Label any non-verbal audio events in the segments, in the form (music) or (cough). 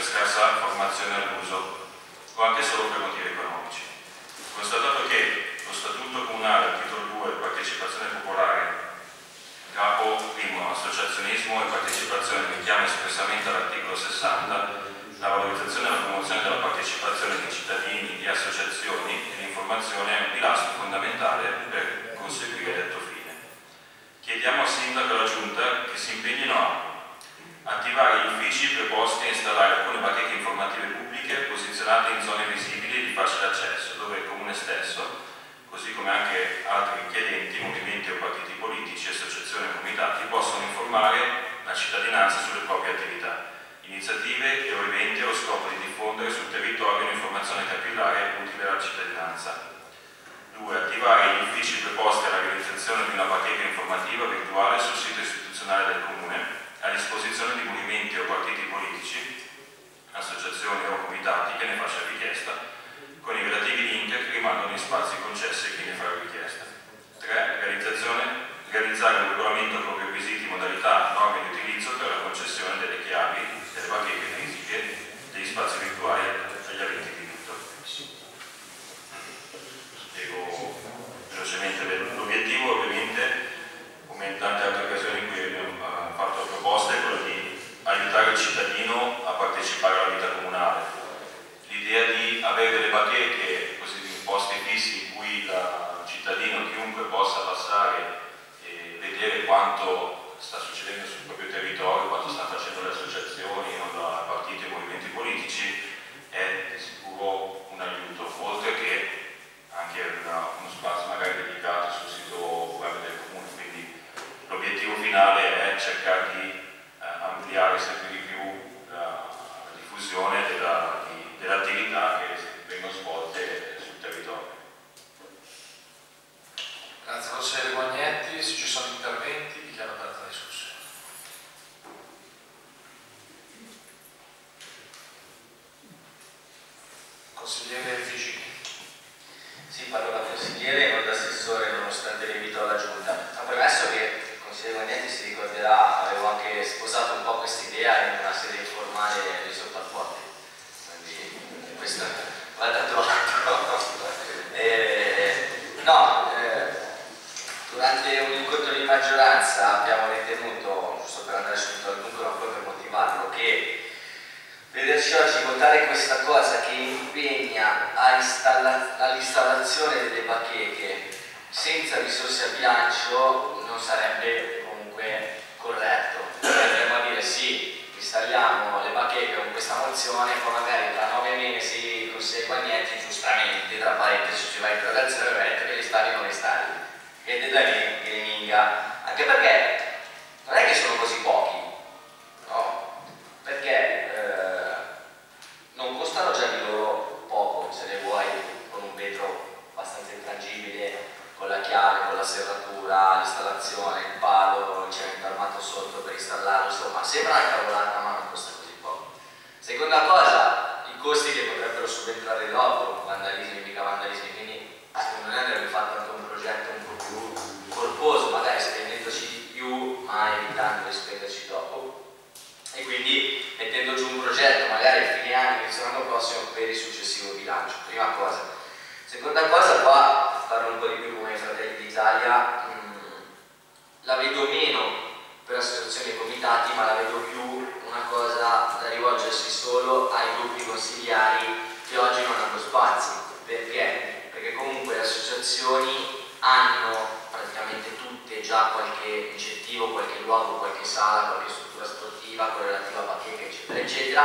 per scarsa formazione all'uso o anche solo per motivi economici. Constatato che lo Statuto Comunale, titolo 2, partecipazione popolare, capo primo, associazionismo e partecipazione, richiama espressamente all'articolo 60 la valorizzazione e la promozione della partecipazione di cittadini, di associazioni e l'informazione è un pilastro fondamentale per conseguire detto fine. Chiediamo al Sindaco e alla Giunta che si impegnino a attivare gli uffici preposti a installare alcune bacheche informative pubbliche posizionate in zone visibili di facile accesso, dove il Comune stesso, così come anche altri richiedenti, movimenti o partiti politici, associazioni e comitati, possono informare la cittadinanza sulle proprie attività, iniziative e o eventi allo scopo di diffondere sul territorio un'informazione capillare utile alla cittadinanza. 2. Attivare gli uffici preposti alla realizzazione di una bacheca informativa virtuale sul sito istituzionale del Comune a disposizione di movimenti o partiti politici, associazioni o comitati che ne faccia richiesta, con i relativi link che rimandano in spazi concessi a chi ne farà richiesta. 3. Realizzare un regolamento con requisiti, modalità, norme di utilizzo per la concessione delle chiavi delle bacheche fisiche degli spazi virtuali agli aventi diritto. Spiego velocemente l'obiettivo ovviamente come in tante altre occasioni in cui abbiamo fatto proposte è quello di aiutare il cittadino a partecipare alla vita comunale. L'idea di avere delle bacheche, così di posti fissi in cui il cittadino, chiunque possa passare e vedere quanto spazi. Perché? Perché comunque le associazioni hanno praticamente tutte già qualche incentivo, qualche luogo, qualche sala, qualche struttura sportiva con relativa bacheca, eccetera, eccetera,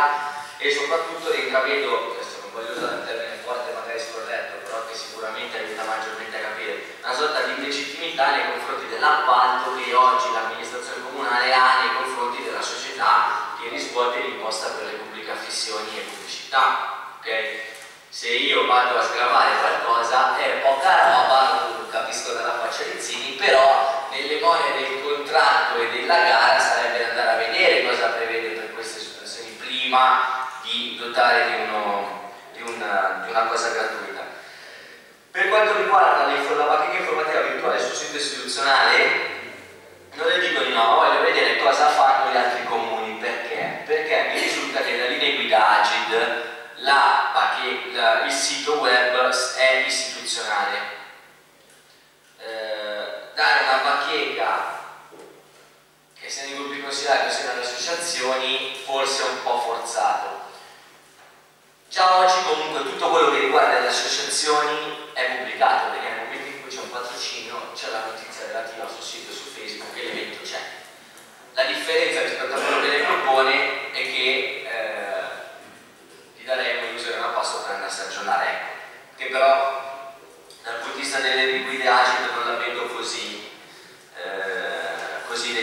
e soprattutto intravedo, adesso non voglio usare un termine forte, magari scorretto, però che sicuramente aiuta maggiormente a capire, una sorta di illegittimità nei confronti dell'appalto che oggi l'amministrazione comunale ha nei confronti della società che riscuote l'imposta per le pubbliche affissioni e pubblicità. Okay? Se io vado a sgravare qualcosa è poca roba, lo capisco dalla faccia di Zini, però nelle more del contratto e della gara sarebbe andare a vedere cosa prevede per queste situazioni prima di dotare di, uno, di, una, di una, cosa gratuita. Per quanto riguarda la bacheca informativa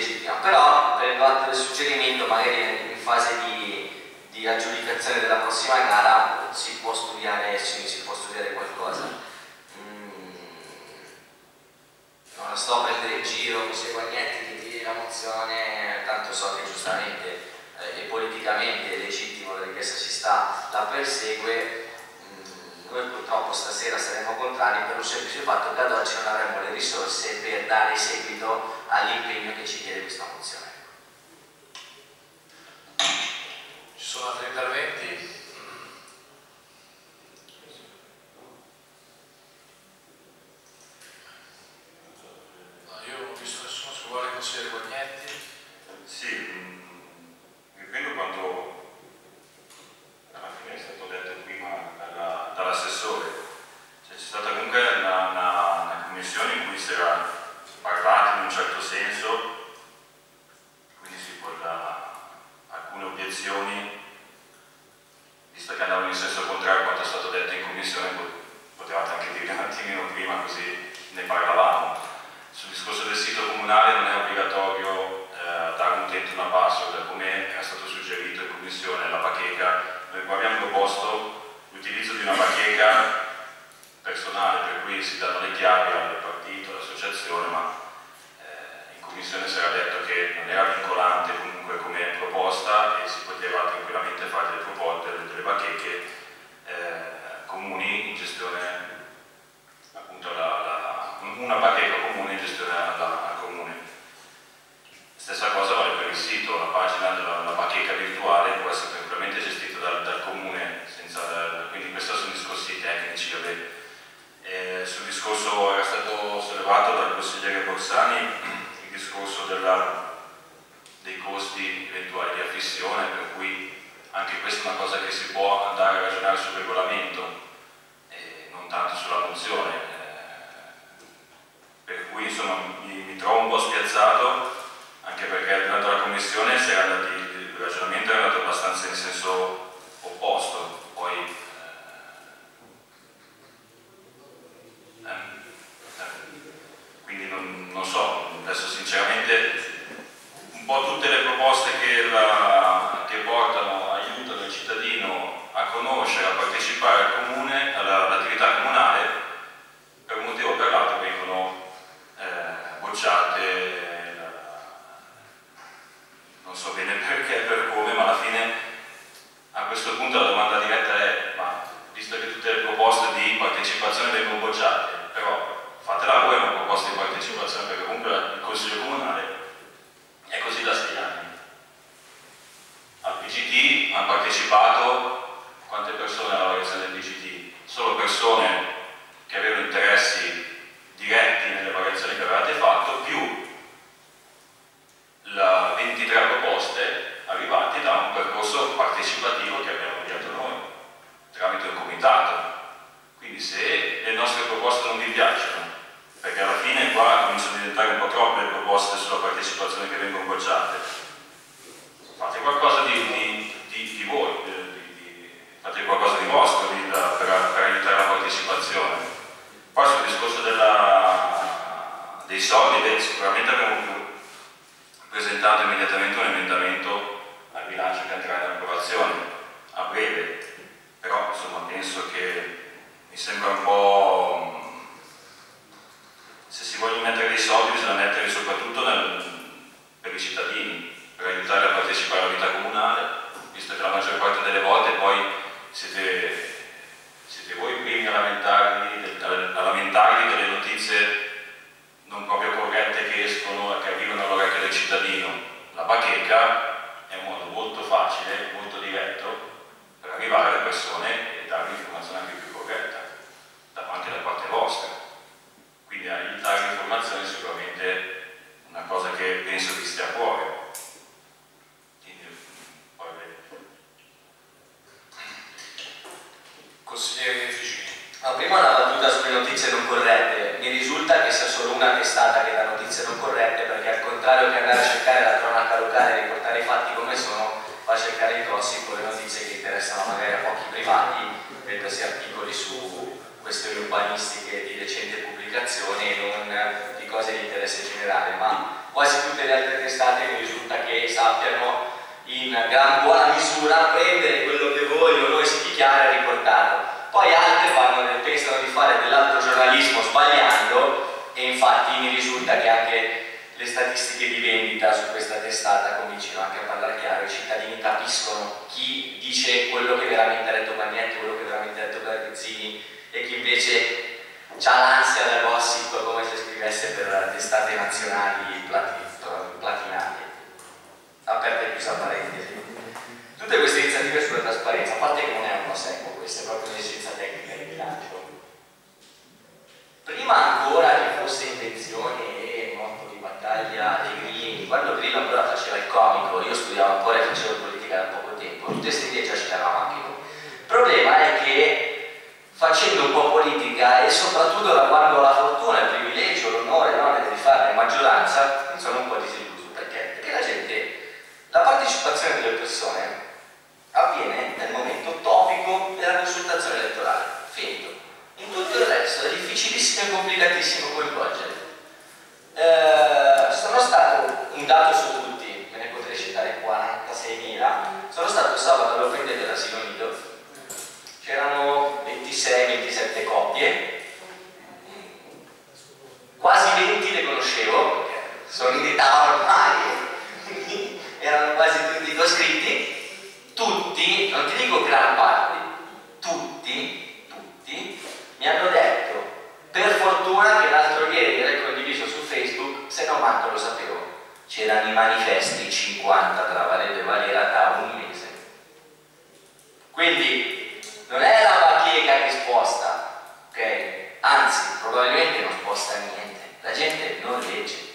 specifica, però per atto del suggerimento, magari in fase di, di aggiudicazione della prossima gara si può studiare, si, si può studiare qualcosa. Mm, non sto a prendere in giro, mi segue niente di dire la mozione, tanto so che giustamente eh, e politicamente è legittimo la richiesta si sta, la persegue, cui purtroppo stasera saremo contrari per un semplice fatto che ad oggi non avremo le risorse per dare seguito all'impegno che ci chiede questa mozione. Ci sono altri interventi? doing adesso sinceramente un po' tutte le proposte che, la, che portano interesse generale, ma quasi tutte le altre testate mi risulta che sappiano in gran buona misura prendere quello che vogliono noi si dichiara e riportarlo. Poi altre vanno, pensano di fare dell'altro giornalismo sbagliando e infatti mi risulta che anche le statistiche di vendita su questa testata cominciano anche a parlare chiaro, i cittadini capiscono chi dice quello che veramente ha detto Magnetti, quello che veramente ha detto Gargazzini e chi invece ha l'ansia da gossip come se scrivesse per testate nazionali platinate. Aperta e chiusa parentesi. Tutte queste iniziative sulla trasparenza, a parte che non è uno secco, questa è proprio un'esigenza tecnica di bilancio. Prima ancora che fosse intenzione e motto di battaglia dei Grilli, quando Grillo ancora faceva il comico, io studiavo ancora e facevo politica da poco tempo, tutte queste idee già ce le avevamo anche noi. Il problema è che facendo un po' politica e soprattutto ho la fortuna, il privilegio, l'onore no, di fare maggioranza, sono un po' disilluso. Perché? Perché la gente, la partecipazione delle persone avviene nel momento topico della consultazione elettorale. Finito. In tutto il resto è difficilissimo e complicatissimo coinvolgere. Eh, sono stato, un dato su tutti, me ne potrei citare 46.000, sono stato sabato all'Open dell'asilo nido c'erano 26-27 coppie, quasi 20 le conoscevo, sono in età ormai, (laughs) erano quasi tutti coscritti, tutti, non ti dico gran parte, tutti, tutti, mi hanno detto, per fortuna che l'altro ieri era condiviso su Facebook, se no manco lo sapevo, c'erano i manifesti 50 tra Valerio e Valera da un mese. Quindi non è la bacheca che sposta, ok? Anzi, sposta niente, la gente non legge.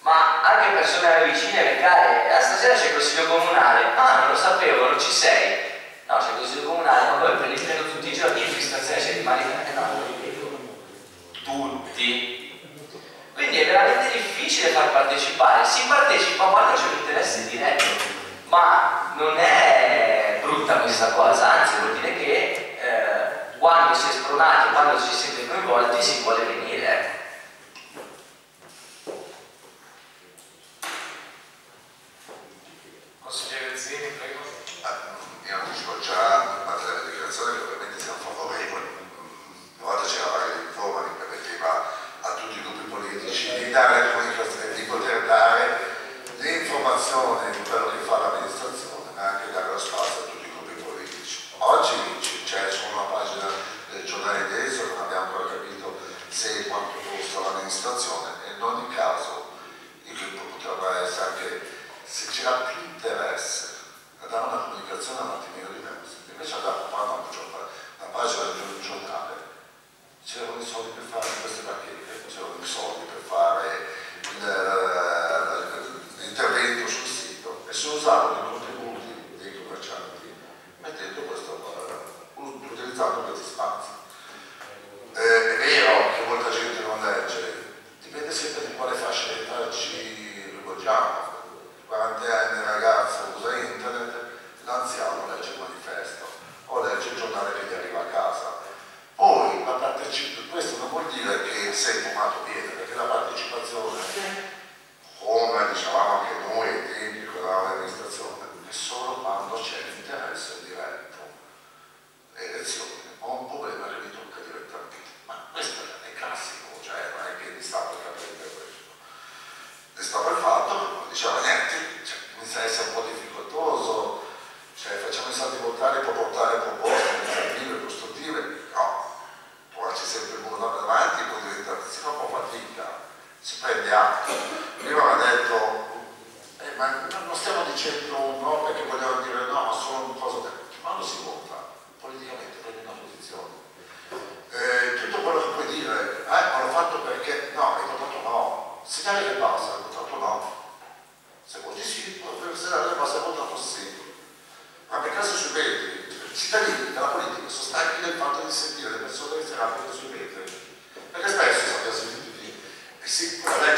Ma anche persone vicine beccare, ah, stasera c'è il consiglio comunale, ah non lo sapevo, non ci sei. No, c'è il consiglio comunale, ma li prendo tutti i giorni in fissazione settimanale, no, non li vedo. Tutti. Quindi è veramente difficile far partecipare, si partecipa quando c'è un interesse diretto, ma non è brutta questa cosa, anzi vuol dire che eh, quando si è spronati, quando si siete coinvolti si vuole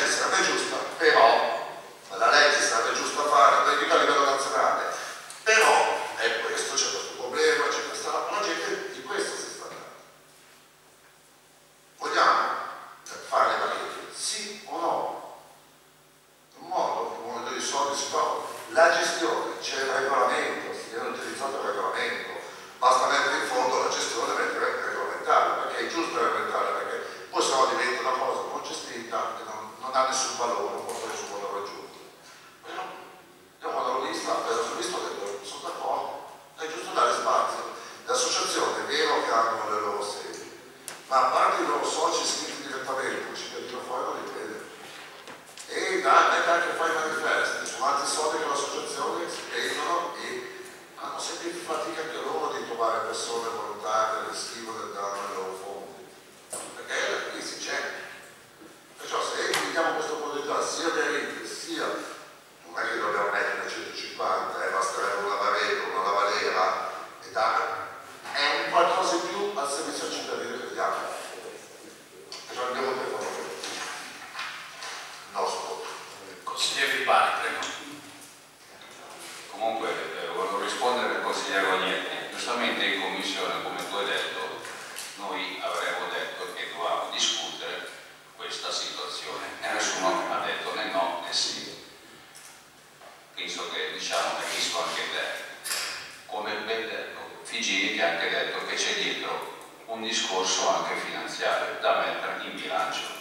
sinistra, poi giusta, però detto, Figini ti ha anche detto che c'è dietro un discorso anche finanziario da mettere in bilancio.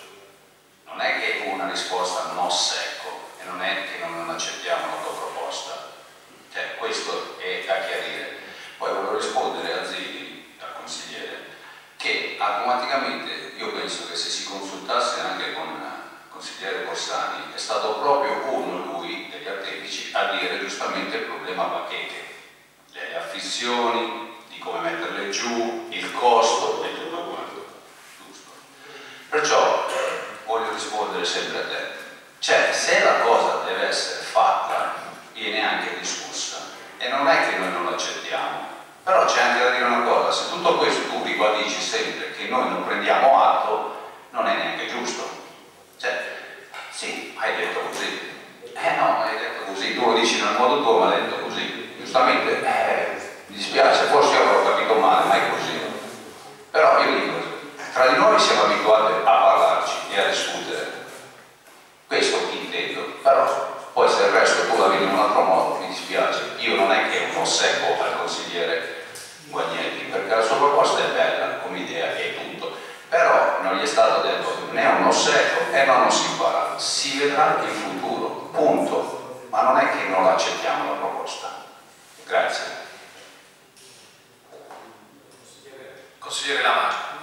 Non è che una risposta no secco e non è che non accettiamo la tua proposta. Cioè, questo è da chiarire. Poi volevo rispondere a Zilli, al consigliere, che automaticamente io penso che se si consultasse anche con il consigliere Borsani è stato proprio uno lui degli artefici a dire giustamente il problema bacheche, le affissioni, come metterle giù, il costo e tutto quanto. Giusto. Perciò voglio rispondere sempre a te. Cioè, se la cosa deve essere fatta, viene anche discussa. E non è che noi non l'accettiamo. Però c'è anche da dire una cosa, se tutto questo tu ribadisci sempre che noi non prendiamo atto, non è neanche giusto. Cioè, sì, hai detto così. Eh no, hai detto così, tu lo dici nel modo tuo, ma hai detto così. Giustamente, eh, mi dispiace, forse io avrò capito male, ma è così. Però io dico, tra di noi siamo abituati a parlarci e a discutere. Questo intendo, però poi se il resto tu la vedi in un altro modo, mi dispiace. Io non è che non secco al consigliere Guagnetti, perché la sua proposta è bella come idea e tutto. Però non gli è stato detto né uno secco e non si impara. Si vedrà in futuro, punto. Ma non è che non accettiamo la proposta. Grazie. Consigliere Lamar.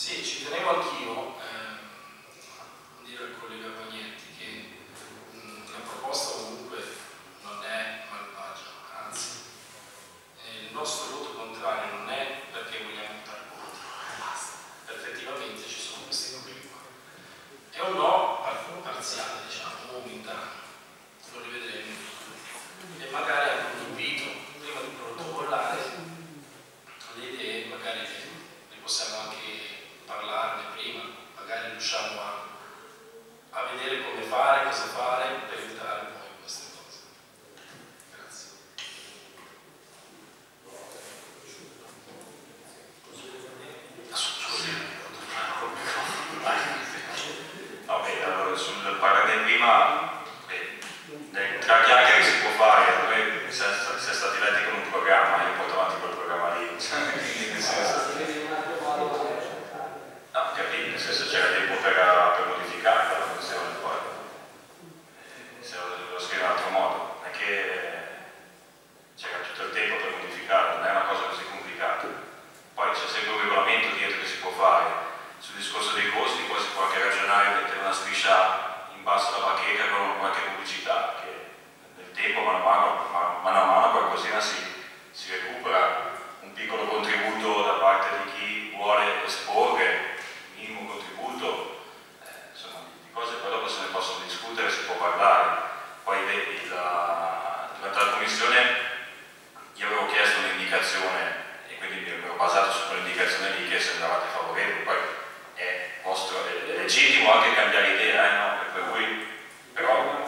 Sì, ci tenevo anch'io ehm, a dire al collega Pagnetti che mh, la proposta comunque non è malvagia, anzi eh, il nostro voto contrario non è perché vogliamo votare contro, basta, effettivamente ci sono questi problemi qua. È un no parziale, diciamo, momentaneo, lo rivedremo in futuro. E magari anche un invito, prima di protocollare le idee magari ne possiamo anche parlarne prima, magari riusciamo a, a vedere come fare, cosa fare per evitare poi queste cose. Grazie. Vabbè, allora sul parlare prima, beh, tra chiacchiere si può fare, noi siamo stati eletti con un programma, io porto avanti quel programma lì, quindi nel senso, no, capito, nel senso c'era tempo per, per modificare la funzione poi, Eh, se lo, lo scrivo in un altro modo, non è che c'era tutto il tempo per modificare, non è una cosa così complicata. Poi c'è sempre un regolamento dietro che si può fare. Sul discorso dei costi poi si può anche ragionare e mettere una striscia in basso alla bacheca con qualche pubblicità, che nel tempo mano a mano, man- mano, a mano qualcosina si, si recupera, un piccolo contributo da parte di chi vuole esporre, minimo contributo, eh, insomma di cose poi dopo se ne possono discutere, si può parlare. Poi vedi, la- durante la commissione io avevo chiesto un'indicazione e quindi mi ero quell'indicazione lì che sembravate favorevoli, poi è, vostro, è legittimo anche cambiare idea, eh, no? per voi, però...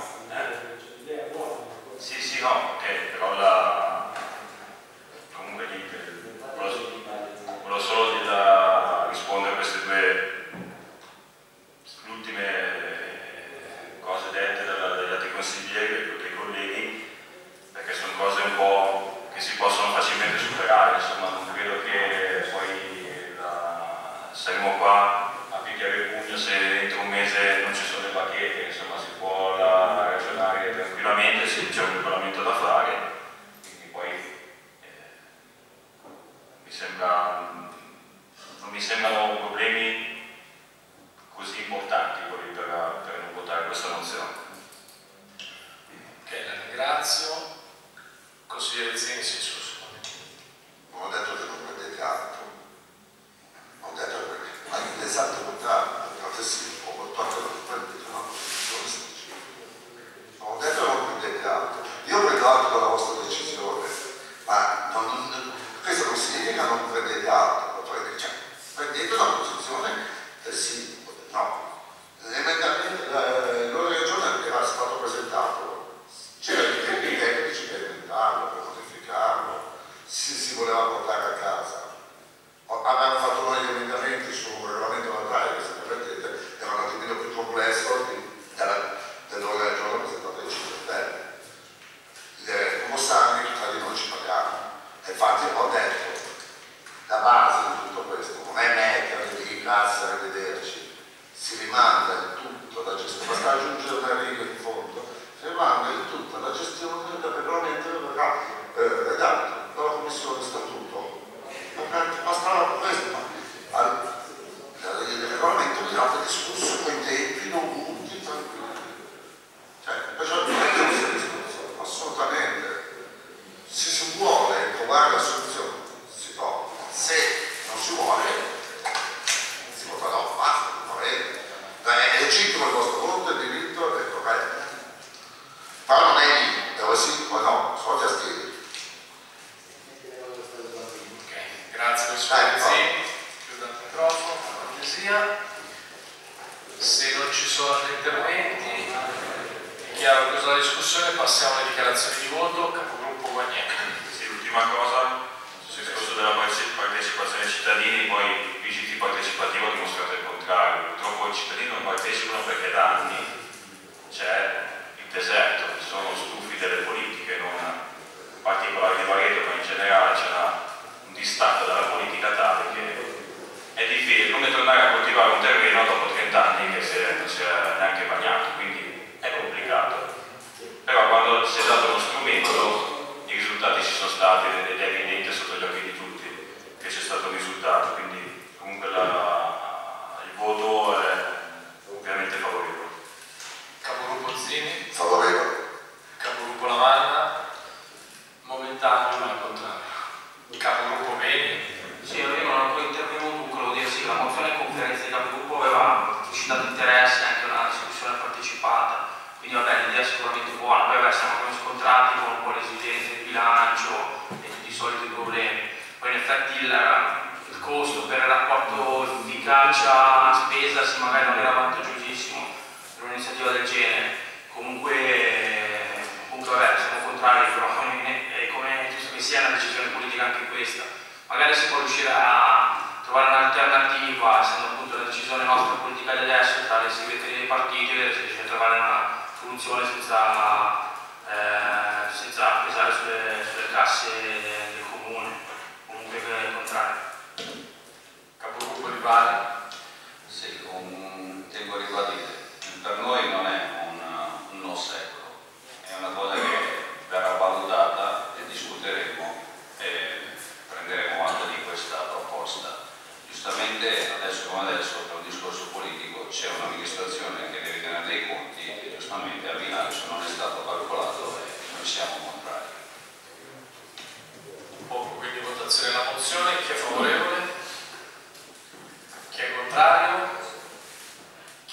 market in the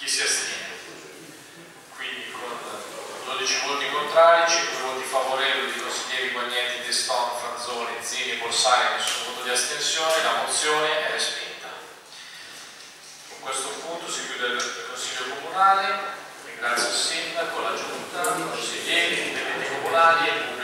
si astiene. Quindi con 12 voti contrari, 5 voti favorevoli di consiglieri Guagnetti, Teston, Franzoni, Zini, Borsari, nessun voto di astensione, la mozione è respinta. Con questo punto si chiude il Consiglio Comunale, ringrazio il Sindaco, la Giunta, i consiglieri, i comunali e il